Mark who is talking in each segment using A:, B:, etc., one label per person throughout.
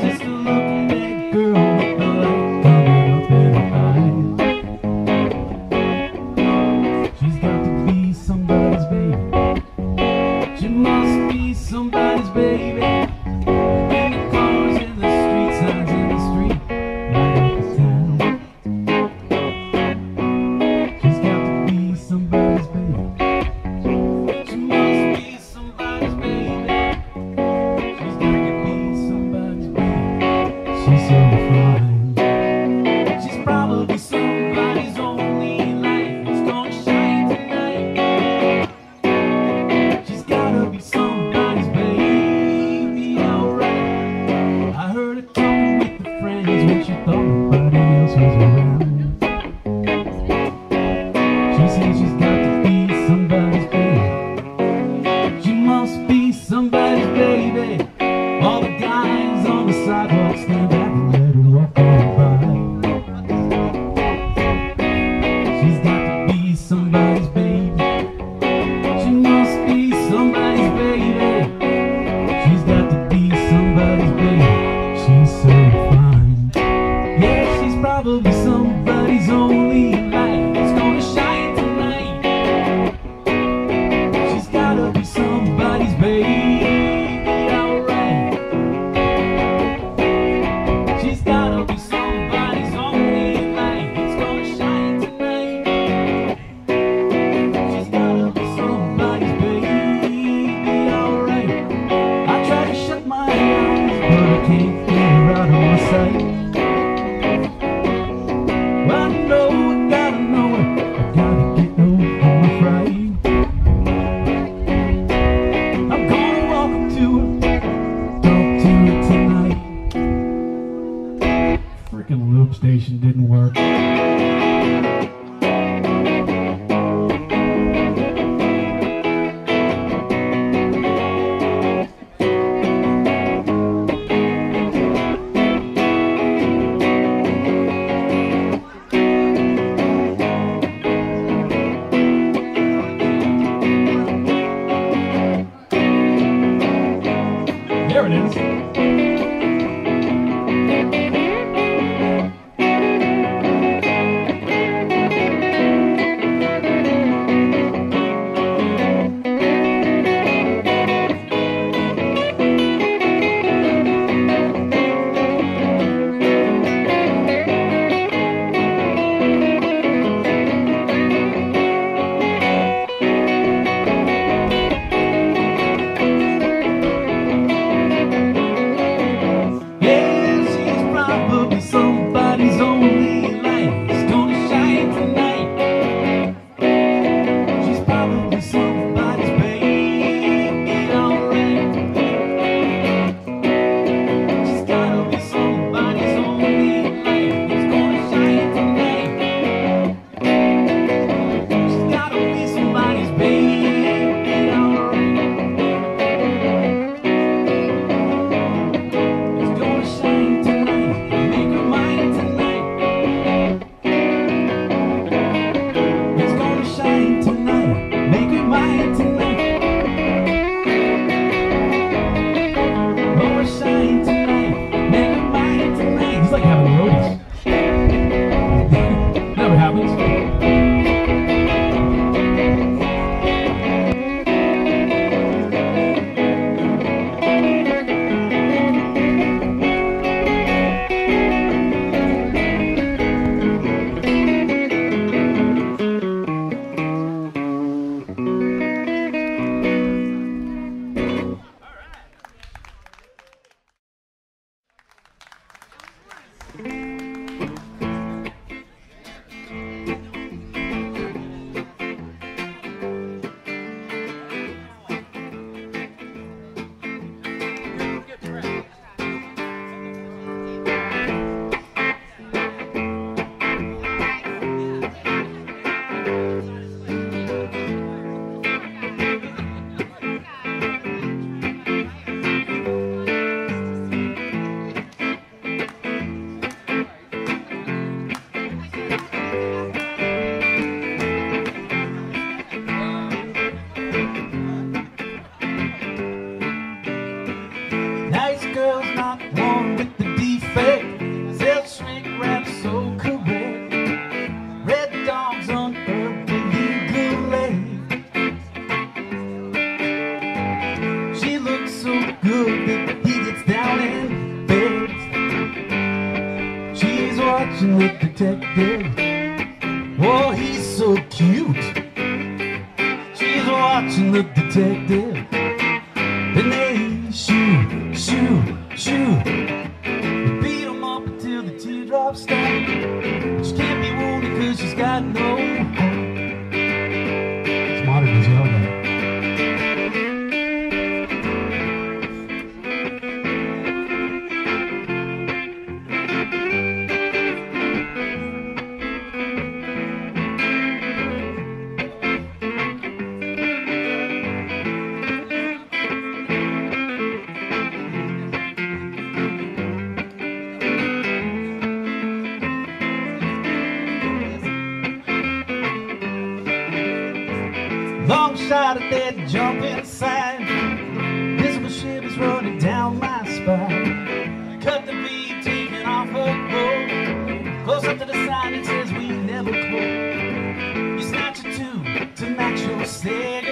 A: just Thank you. watching the detective. Oh, he's so cute. She's watching the detective. And they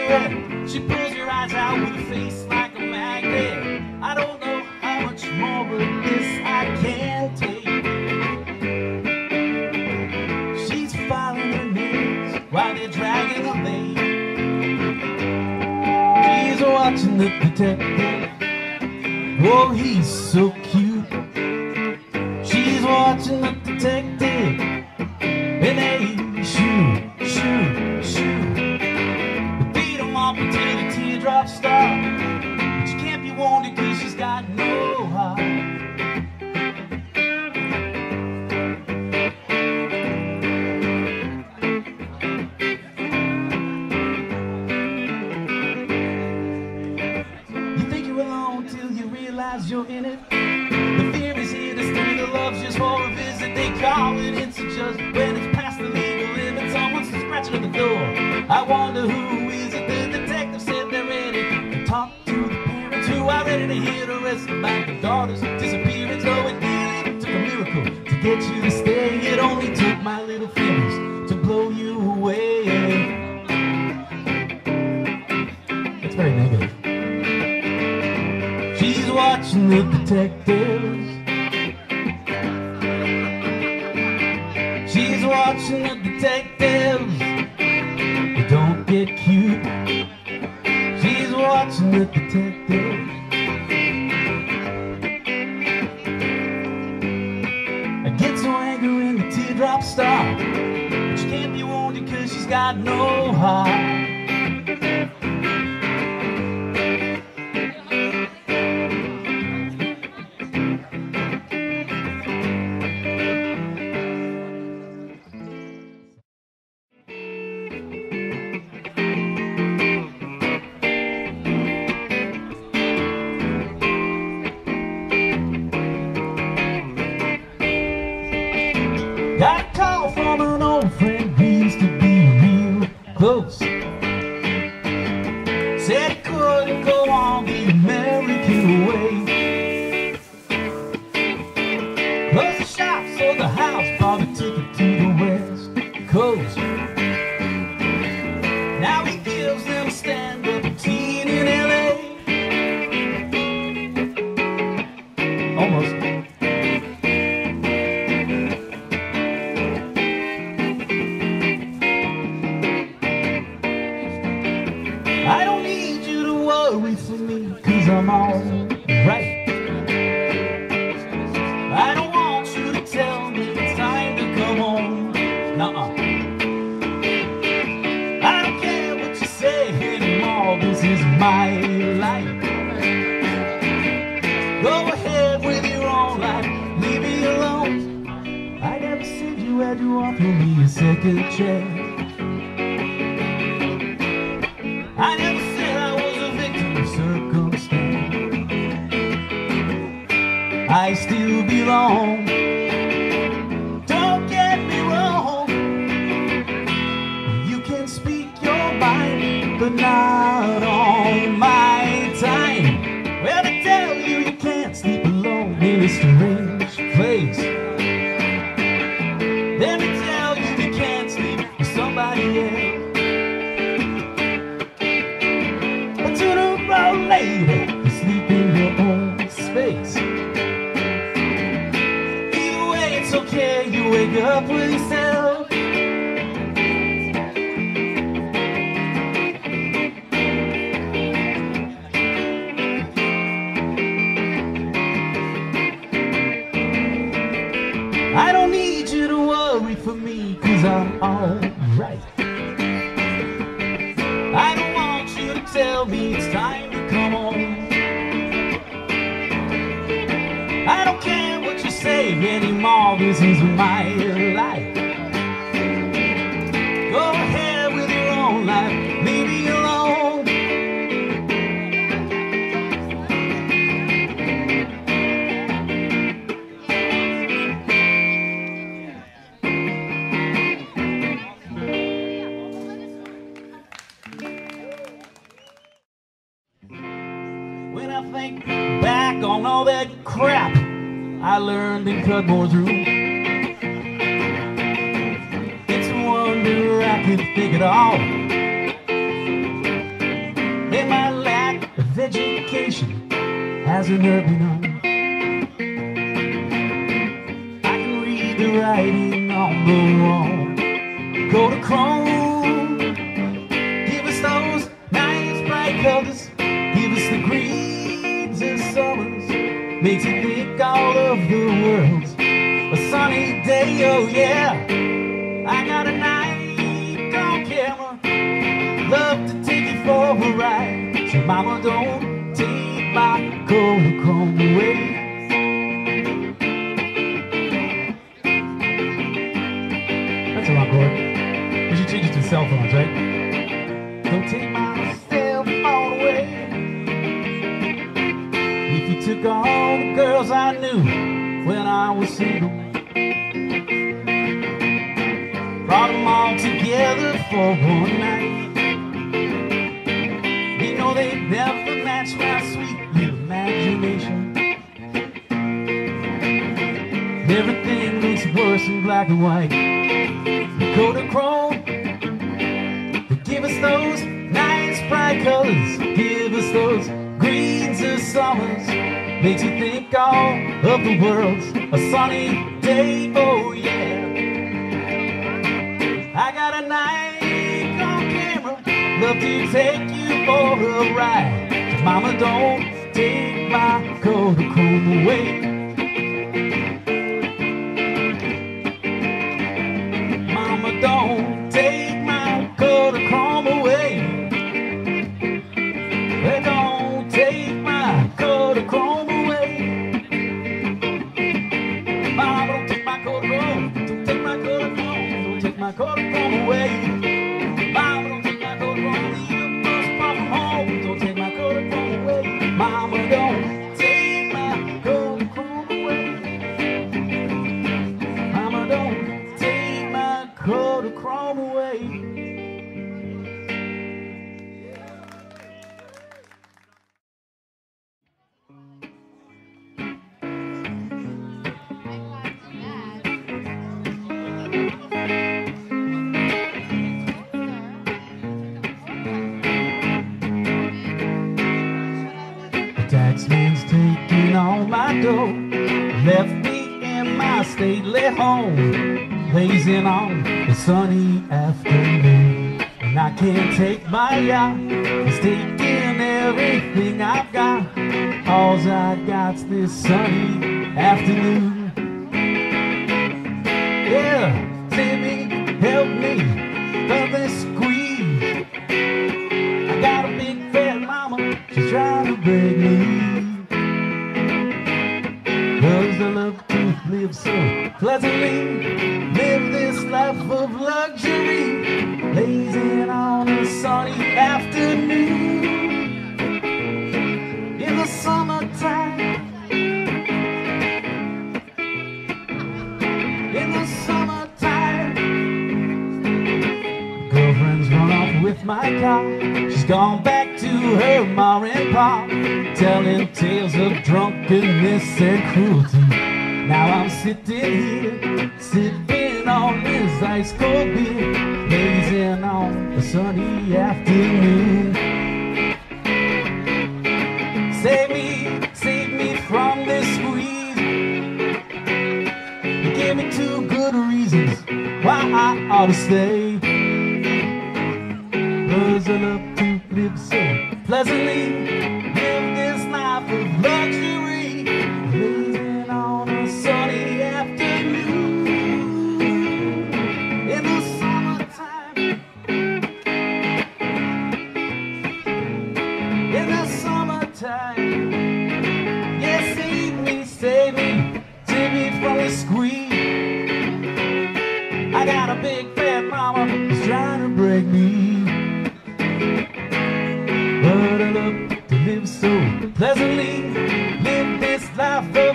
A: She pulls your eyes out with a face like a magnet. I don't know how much more of this I can take. She's filing her nails while they're dragging her lane. She's watching the detective. Oh, he's to my daughter's disappearance. Oh, it took a miracle to get you to stay. It only took my little fingers to blow you away. It's very negative. She's watching the detective. She's got had to offer me a second chance. I never said I was a victim of circumstance. I still belong. Don't get me wrong. You can speak your mind, but not I don't want you to tell me it's time to come home. I don't care what you say anymore, this is my life. When I think back on all that crap I learned in Cudmore's room, it's a wonder I could think it all. And my lack of education hasn't hurt me none. I can read the writing on the wall. Go to Chrome, Makes you think all of the world's a sunny day, oh yeah. I got a Nikon camera. Love to take you for a ride. So mama, don't take my Kodachrome away. That's a wrong chord. We should change it to cell phones, right? Don't take took all the girls I knew when I was single, brought them all together for one night. You know they'd never match my sweet imagination. Everything looks worse in black and white. Kodachrome, give us those nice bright colors. Give us those greens of summers. Makes you think all of the world's a sunny day. Oh yeah. I got a Nikon camera, love to take you for a ride. Mama, don't take my Kodachrome away. Kodachrome. Dough. Left me in my stately home, blazing on a sunny afternoon. And I can't take my yacht, it's taking everything I've got. All I got's this sunny afternoon. Yeah, me, help me from this her ma and pa, telling tales of drunkenness and cruelty. Now I'm sitting here, sipping on this ice cold beer, blazing on a sunny afternoon. Save me, save me from this squeeze. You give me two good reasons why I ought to stay. I love to live so pleasantly. Life